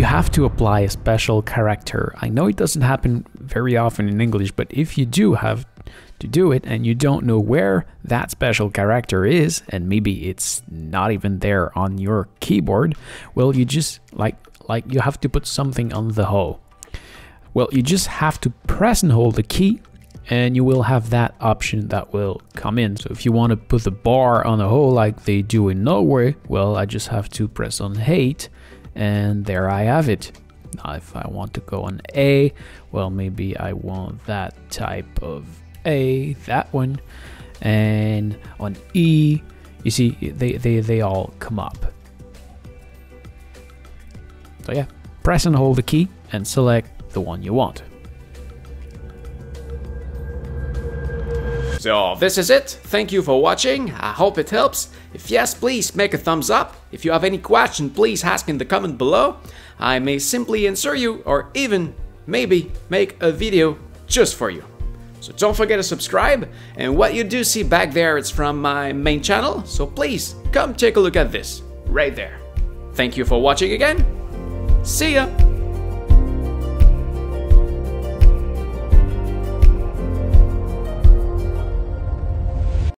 you have to apply a special character, I know it doesn't happen very often in English, but if you do have to do it and you don't know where that special character is, and maybe it's not even there on your keyboard, well, you just like like you have to put something on the hole. Well, you just have to press and hold the key and you will have that option that will come in. So if you want to put the bar on the hole like they do in Norway, well, I just have to press on hate and there I have it. Now if I want to go on A, well, maybe I want that type of A, that one. And on E, you see, they, they, they all come up. So yeah, press and hold the key and select the one you want. So this is it. Thank you for watching. I hope it helps. If yes, please make a thumbs up. If you have any question, please ask in the comment below. I may simply answer you or even maybe make a video just for you. So don't forget to subscribe and what you do see back there is from my main channel. So please come take a look at this right there. Thank you for watching again. See ya!